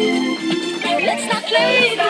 Let's not play.